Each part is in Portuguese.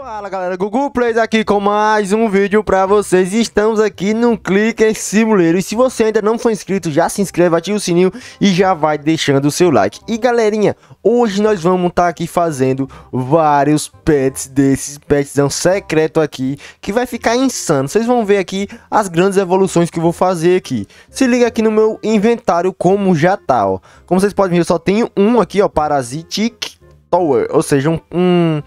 Fala galera, Google Plays aqui com mais um vídeo pra vocês. Estamos aqui no Clicker Simulator E se você ainda não for inscrito, já se inscreve, ativa o sininho e já vai deixando o seu like. E galerinha, hoje nós vamos estar tá aqui fazendo vários pets desses petsão secreto aqui Que vai ficar insano, vocês vão ver aqui as grandes evoluções que eu vou fazer aqui. Se liga aqui no meu inventário como já tá, ó. Como vocês podem ver, eu só tenho um aqui, ó, Parasitic Tower. Ou seja, um... um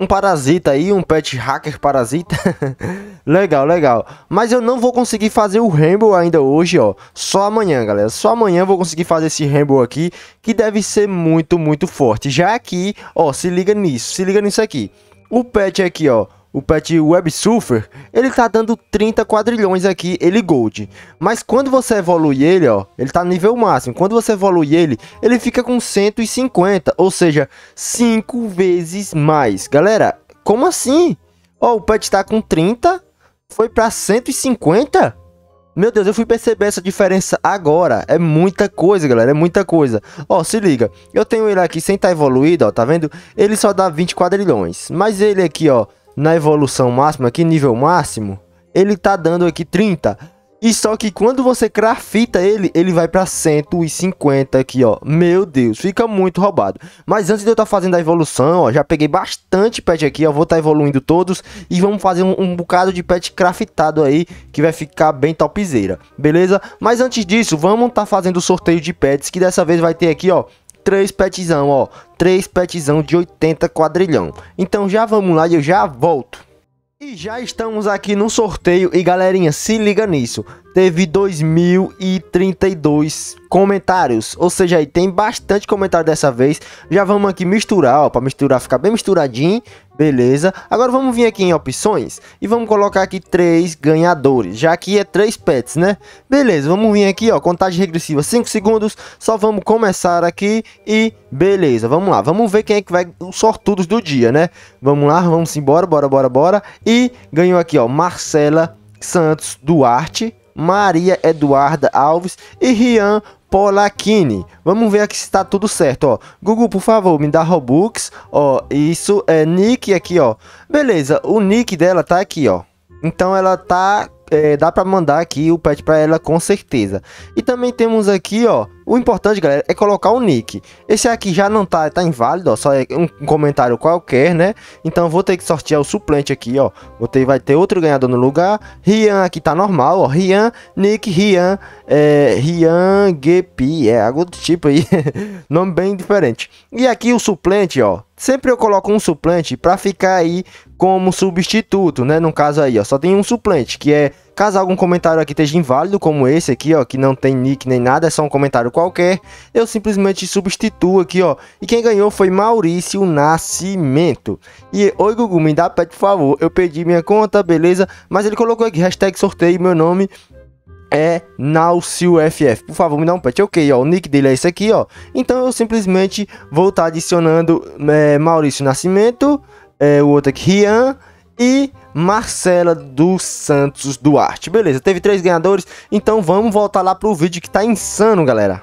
um parasita aí, um pet hacker parasita. legal, legal. Mas eu não vou conseguir fazer o Rainbow ainda hoje, ó. Só amanhã, galera. Só amanhã eu vou conseguir fazer esse Rainbow aqui, que deve ser muito, muito forte. Já aqui, ó, se liga nisso, se liga nisso aqui. O pet aqui, ó, o pet Web Surfer, ele tá dando 30 quadrilhões aqui, ele gold. Mas quando você evolui ele, ó, ele tá nível máximo. Quando você evolui ele, ele fica com 150, ou seja, 5 vezes mais. Galera, como assim? Ó, o pet tá com 30, foi pra 150? Meu Deus, eu fui perceber essa diferença agora. É muita coisa, galera. É muita coisa. Ó, se liga. Eu tenho ele aqui sem estar tá evoluído, ó. Tá vendo? Ele só dá 20 quadrilhões. Mas ele aqui, ó na evolução máxima, aqui nível máximo, ele tá dando aqui 30. E só que quando você crafta ele, ele vai para 150 aqui, ó. Meu Deus, fica muito roubado. Mas antes de eu estar tá fazendo a evolução, ó, já peguei bastante pet aqui, ó. Vou estar tá evoluindo todos e vamos fazer um, um, bocado de pet craftado aí, que vai ficar bem topzera, beleza? Mas antes disso, vamos estar tá fazendo o sorteio de pets, que dessa vez vai ter aqui, ó, três petzão, ó. Três petzão de 80 quadrilhão. Então já vamos lá e eu já volto. E já estamos aqui no sorteio e galerinha, se liga nisso. Teve 2032 comentários, ou seja, aí tem bastante comentário dessa vez. Já vamos aqui misturar, ó, para misturar, ficar bem misturadinho, beleza? Agora vamos vir aqui em opções e vamos colocar aqui três ganhadores, já que é três pets, né? Beleza, vamos vir aqui, ó, contagem regressiva 5 segundos, só vamos começar aqui e beleza, vamos lá. Vamos ver quem é que vai, os sortudos do dia, né? Vamos lá, vamos embora, bora, bora, bora. E ganhou aqui, ó, Marcela Santos Duarte, Maria Eduarda Alves e Rian Polakini. Vamos ver aqui se está tudo certo, ó. Google, por favor, me dá Robux, ó. Isso é nick aqui, ó. Beleza, o nick dela tá aqui, ó. Então ela tá é, dá para mandar aqui o pet para ela com certeza. E também temos aqui, ó, o importante, galera, é colocar o nick. Esse aqui já não tá, tá inválido, ó, só é um comentário qualquer, né? Então vou ter que sortear o suplente aqui, ó. Vou ter, vai ter outro ganhador no lugar. Rian aqui tá normal, ó. Rian, nick, Rian, é, Rian GP, é algo do tipo aí. Nome bem diferente. E aqui o suplente, ó. Sempre eu coloco um suplente para ficar aí como substituto, né? No caso aí, ó, só tem um suplente, que é caso algum comentário aqui esteja inválido, como esse aqui, ó, que não tem nick nem nada, é só um comentário qualquer, eu simplesmente substituo aqui, ó. E quem ganhou foi Maurício Nascimento. E, oi Gugu, me dá pet, por favor. Eu pedi minha conta, beleza? Mas ele colocou aqui, hashtag sorteio, meu nome é NaucilFF. Por favor, me dá um pet. Ok, ó, o nick dele é esse aqui, ó. Então eu simplesmente vou estar tá adicionando é, Maurício Nascimento, é, o outro aqui, Rian e Marcela dos Santos Duarte. Beleza, teve três ganhadores, então vamos voltar lá pro vídeo que tá insano, galera.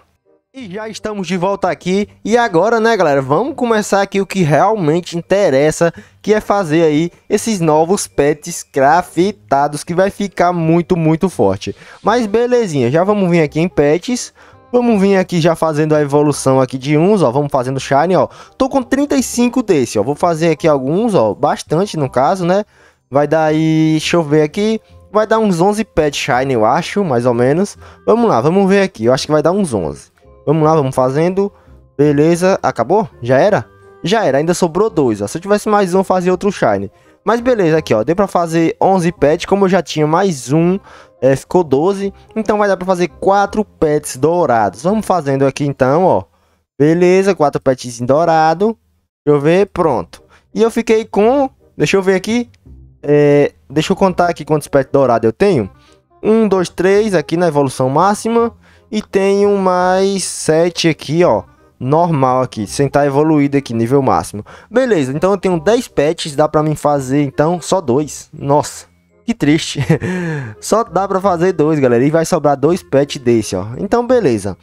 E já estamos de volta aqui, e agora, né, galera, vamos começar aqui o que realmente interessa, que é fazer aí esses novos pets craftados, que vai ficar muito, muito forte. Mas belezinha, já vamos vir aqui em pets, Vamos vir aqui já fazendo a evolução aqui de uns, ó, vamos fazendo shine, ó. Tô com 35 desse, ó, vou fazer aqui alguns, ó, bastante no caso, né? Vai dar aí, deixa eu ver aqui, vai dar uns 11 pets shine, eu acho, mais ou menos. Vamos lá, vamos ver aqui, eu acho que vai dar uns 11. Vamos lá, vamos fazendo. Beleza, acabou? Já era? Já era, ainda sobrou dois, ó. Se eu tivesse mais um, fazia outro Shine. Mas beleza, aqui, ó. Deu pra fazer 11 pets, como eu já tinha mais um, é, ficou 12. Então vai dar pra fazer 4 pets dourados. Vamos fazendo aqui, então, ó. Beleza, 4 pets dourados. Deixa eu ver, pronto. E eu fiquei com... Deixa eu ver aqui. É, deixa eu contar aqui quantos pets dourados eu tenho. 1, 2, 3 aqui na evolução máxima. E tenho mais 7 aqui, ó. Normal aqui, sem estar evoluído aqui, nível máximo. Beleza, então eu tenho 10 pets, dá pra mim fazer, então, só dois. Nossa, que triste. só dá pra fazer dois, galera. E vai sobrar dois pets desse, ó. Então, beleza.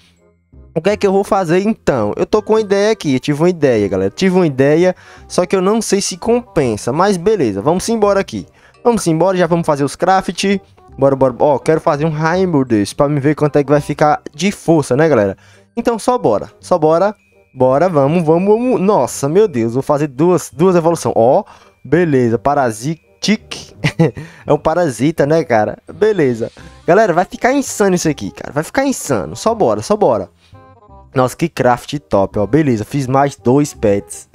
O que é que eu vou fazer então? Eu tô com uma ideia aqui, eu tive uma ideia, galera. Tive uma ideia, só que eu não sei se compensa. Mas beleza, vamos embora aqui. Vamos embora, já vamos fazer os craft. Bora, bora. Ó, quero fazer um Rainbow desse pra me ver quanto é que vai ficar de força, né, galera? Então só bora, só bora. Bora, vamos, vamos, vamos. Nossa, meu Deus, vou fazer duas, duas evoluções. Ó, beleza, Parasitic. é um parasita, né, cara? Beleza. Galera, vai ficar insano isso aqui, cara. Vai ficar insano. Só bora, só bora. Nossa, que craft top, ó. Beleza, fiz mais dois pets.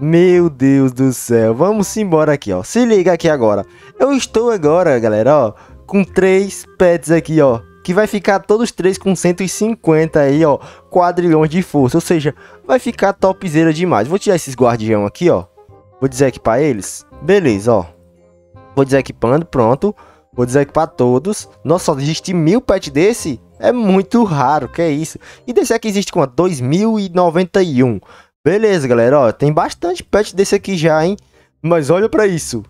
Meu Deus do céu. Vamos embora aqui, ó. Se liga aqui agora. Eu estou agora, galera, ó, com três pets aqui, ó. Que vai ficar todos três com 150 aí, ó. Quadrilhões de força. Ou seja, vai ficar topzera demais. Vou tirar esses guardião aqui, ó. Vou desequipar eles. Beleza, ó. Vou desequipando, pronto. Vou desequipar todos. Nossa, existe mil pets desse? É muito raro, que é isso. E desse aqui existe quanto? 2091. Beleza, galera, ó, tem bastante pet desse aqui já, hein? Mas olha pra isso.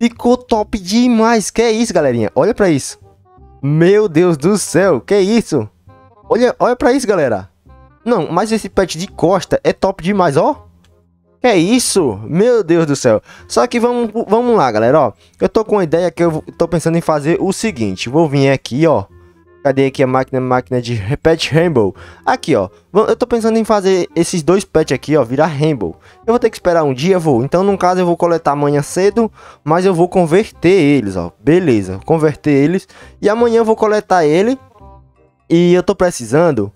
Ficou top demais, que é isso, galerinha? Olha pra isso. Meu Deus do céu, que isso? Olha, olha pra isso, galera. Não, mas esse pet de costa é top demais, ó. Que é isso? Meu Deus do céu. Só que vamos, vamos lá, galera, ó. Eu tô com uma ideia que eu tô pensando em fazer o seguinte. Vou vir aqui, ó. Cadê aqui a máquina, máquina de Pet Rainbow? Aqui, ó. Eu tô pensando em fazer esses dois pets aqui, ó, virar Rainbow. Eu vou ter que esperar um dia, vou. Então, no caso, eu vou coletar amanhã cedo, mas eu vou converter eles, ó. Beleza, converter eles. E amanhã eu vou coletar ele. E eu tô precisando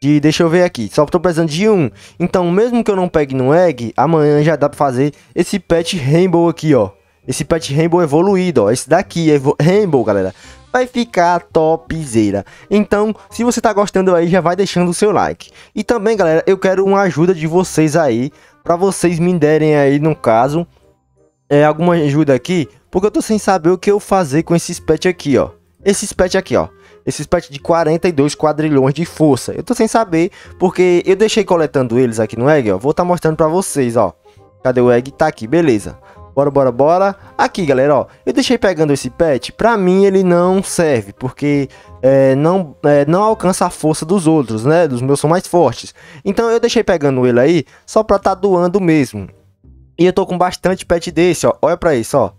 de... Deixa eu ver aqui. Só tô precisando de um. Então, mesmo que eu não pegue no Egg, amanhã já dá pra fazer esse pet Rainbow aqui, ó. Esse pet Rainbow evoluído, ó. Esse daqui é Rainbow, galera vai ficar topzera. Então, se você tá gostando aí, já vai deixando o seu like. E também, galera, eu quero uma ajuda de vocês aí, para vocês me derem aí, no caso, é, alguma ajuda aqui, porque eu tô sem saber o que eu fazer com esses pets aqui, ó. Esses pets aqui, ó. Esses pets de 42 quadrilhões de força. Eu tô sem saber, porque eu deixei coletando eles aqui no egg, ó. Vou estar tá mostrando pra vocês, ó. Cadê o egg? Tá aqui, beleza. Bora, bora, bora. Aqui, galera, ó. Eu deixei pegando esse pet. Pra mim, ele não serve. Porque é, não, é, não alcança a força dos outros, né? Dos meus são mais fortes. Então, eu deixei pegando ele aí. Só pra tá doando mesmo. E eu tô com bastante pet desse, ó. Olha pra isso, ó.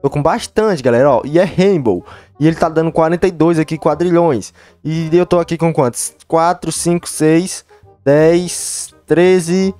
Tô com bastante, galera, ó. E é Rainbow. E ele tá dando 42 aqui quadrilhões. E eu tô aqui com quantos? 4, 5, 6, 10, 13...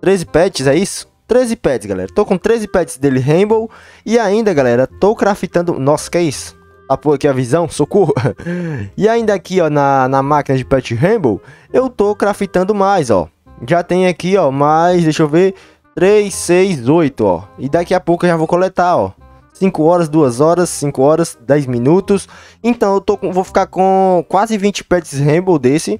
13 pets, é isso? 13 pets, galera. Tô com 13 pets dele Rainbow. E ainda, galera, tô craftando... Nossa, que é isso? Tapou aqui a visão, socorro. e ainda aqui, ó, na, na máquina de pet Rainbow, eu tô craftando mais, ó. Já tem aqui, ó, mais, deixa eu ver, 3, 6, 8, ó. E daqui a pouco eu já vou coletar, ó. 5 horas, 2 horas, 5 horas, 10 minutos. Então eu tô com, vou ficar com quase 20 pets Rainbow desse.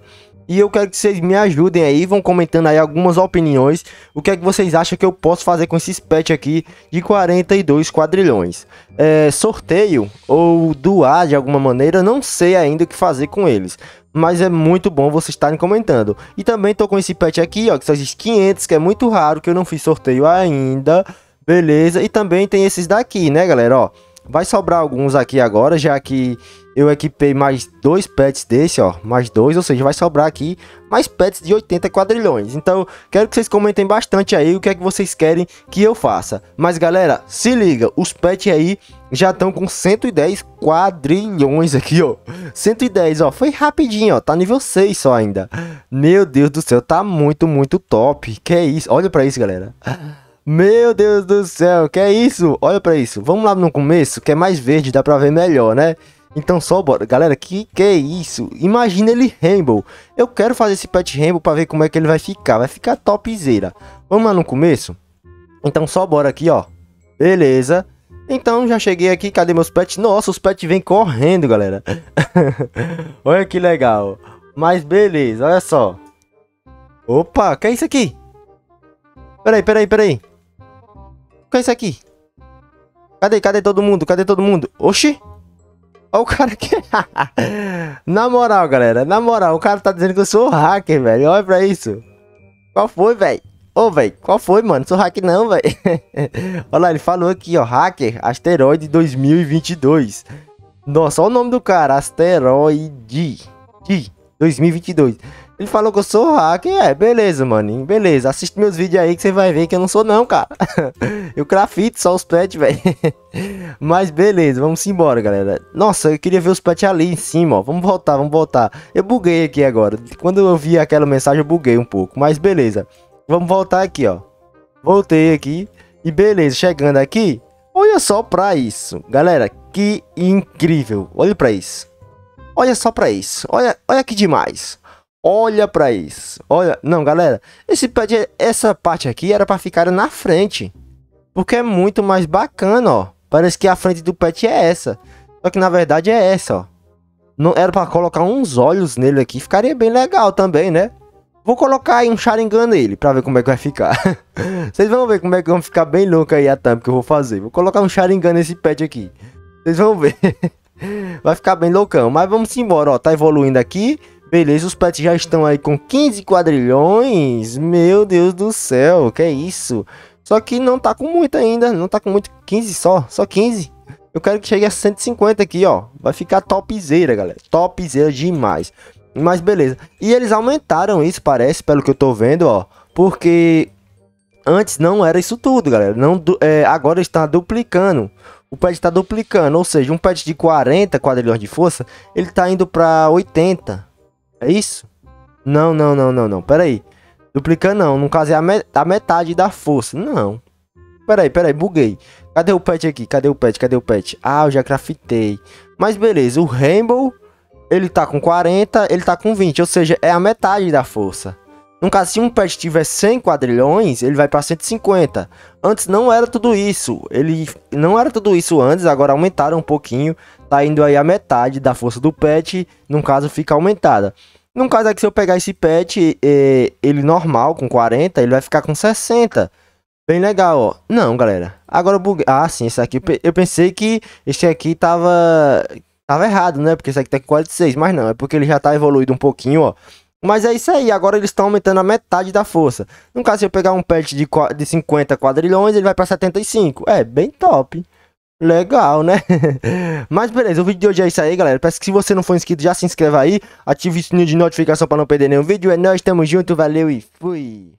E eu quero que vocês me ajudem aí, vão comentando aí algumas opiniões. O que é que vocês acham que eu posso fazer com esses pets aqui de 42 quadrilhões? É, sorteio ou doar de alguma maneira, não sei ainda o que fazer com eles. Mas é muito bom vocês estarem comentando. E também tô com esse pet aqui, ó, que são esses 500, que é muito raro, que eu não fiz sorteio ainda. Beleza, e também tem esses daqui, né, galera, ó. Vai sobrar alguns aqui agora, já que eu equipei mais dois pets desse, ó. Mais dois, ou seja, vai sobrar aqui mais pets de 80 quadrilhões. Então, quero que vocês comentem bastante aí o que é que vocês querem que eu faça. Mas, galera, se liga, os pets aí já estão com 110 quadrilhões aqui, ó. 110, ó. Foi rapidinho, ó. Tá nível 6 só ainda. Meu Deus do céu, tá muito, muito top. Que é isso? Olha pra isso, galera. Meu Deus do céu, que é isso? Olha pra isso. Vamos lá no começo, que é mais verde, dá pra ver melhor, né? Então só bora. Galera, que que é isso? Imagina ele Rainbow. Eu quero fazer esse pet Rainbow para ver como é que ele vai ficar. Vai ficar topzera. Vamos lá no começo? Então só bora aqui, ó. Beleza. Então já cheguei aqui. Cadê meus pets? Nossa, os pets vêm correndo, galera. olha que legal. Mas beleza, olha só. Opa, que é isso aqui? Peraí, peraí, peraí. Que é isso aqui? Cadê, cadê todo mundo? Cadê todo mundo? Oxi. Olha o cara que. na moral, galera. Na moral, o cara tá dizendo que eu sou hacker, velho. Olha pra isso. Qual foi, velho? Ô, velho, qual foi, mano? Sou hacker não, velho. Olha lá, ele falou aqui, ó. Hacker Asteroide 2022. Nossa, olha o nome do cara. Asteroide 2022. Ele falou que eu sou hacker. É, beleza, mano. Beleza. Assiste meus vídeos aí que você vai ver que eu não sou, não, cara. eu grafito só os pets, velho. Mas beleza, vamos embora, galera. Nossa, eu queria ver os pets ali em cima, ó. Vamos voltar, vamos voltar. Eu buguei aqui agora. Quando eu vi aquela mensagem, eu buguei um pouco. Mas beleza. Vamos voltar aqui, ó. Voltei aqui. E beleza, chegando aqui. Olha só pra isso. Galera, que incrível. Olha pra isso. Olha só pra isso. Olha, olha que demais. Olha pra isso. Olha, não, galera, esse essa parte aqui era para ficar na frente. Porque é muito mais bacana, ó. Parece que a frente do pet é essa. Só que na verdade é essa, ó. Não era para colocar uns olhos nele aqui, ficaria bem legal também, né? Vou colocar aí um Sharingan nele pra ver como é que vai ficar. Vocês vão ver como é que vão ficar bem louco aí a thumb que eu vou fazer. Vou colocar um Sharingan nesse pet aqui. Vocês vão ver. vai ficar bem loucão. Mas vamos embora, ó. Tá evoluindo aqui. Beleza, os pets já estão aí com 15 quadrilhões. Meu Deus do céu, que é isso? Só que não tá com muito ainda, não tá com muito. 15 só, só 15. Eu quero que chegue a 150 aqui, ó. Vai ficar topzera, galera. Topzera demais. Mas beleza. E eles aumentaram isso, parece, pelo que eu tô vendo, ó. Porque antes não era isso tudo, galera. Não, é, agora está duplicando. O pet está duplicando, ou seja, um pet de 40 quadrilhões de força, ele tá indo para 80. É isso? Não, não, não, não, não. Pera aí. Duplicar não. No caso é a, a metade da força. Não. Pera aí, pera aí. Buguei. Cadê o pet aqui? Cadê o pet? Cadê o pet? Ah, eu já craftei. Mas beleza. O Rainbow, ele tá com 40, ele tá com 20. Ou seja, é a metade da força. No caso, se um pet tiver 100 quadrilhões, ele vai para 150. Antes não era tudo isso. Ele não era tudo isso antes, agora aumentaram um pouquinho. Tá indo aí a metade da força do pet, no caso fica aumentada. No caso aqui, se eu pegar esse pet, é, ele normal, com 40, ele vai ficar com 60. Bem legal, ó. Não, galera. Agora buguei. Ah, sim, esse aqui. Eu pensei que esse aqui tava... Tava errado, né? Porque esse aqui tá com 46. Mas não, é porque ele já tá evoluído um pouquinho, ó. Mas é isso aí, agora eles estão aumentando a metade da força. No caso, se eu pegar um pet de, de 50 quadrilhões, ele vai para 75. É, bem top. Legal, né? Mas beleza, o vídeo de hoje é isso aí, galera. Peço que se você não for inscrito, já se inscreva aí. Ative o sininho de notificação para não perder nenhum vídeo. É nóis, tamo junto, valeu e fui!